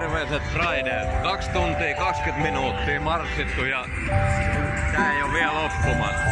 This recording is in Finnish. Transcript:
Terveiset Friday. Kaksi tuntia 20 minuuttia marssittu ja tää ei ole vielä loppumassa.